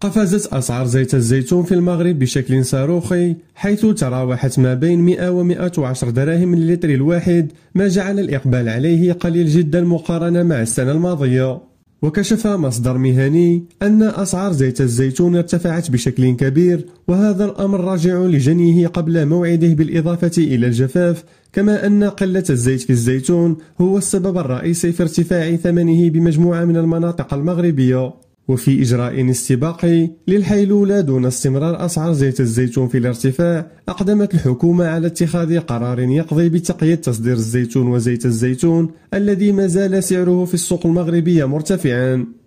قفزت أسعار زيت الزيتون في المغرب بشكل صاروخي حيث تراوحت ما بين 100 و 110 دراهم للتر الواحد ما جعل الإقبال عليه قليل جدا مقارنة مع السنة الماضية. وكشف مصدر مهني أن أسعار زيت الزيتون ارتفعت بشكل كبير وهذا الأمر راجع لجنيه قبل موعده بالإضافة إلى الجفاف كما أن قلة الزيت في الزيتون هو السبب الرئيسي في ارتفاع ثمنه بمجموعة من المناطق المغربية. وفي إجراء استباقي للحيلولة دون استمرار أسعار زيت الزيتون في الارتفاع أقدمت الحكومة على اتخاذ قرار يقضي بتقييد تصدير الزيتون وزيت الزيتون الذي ما زال سعره في السوق المغربية مرتفعا.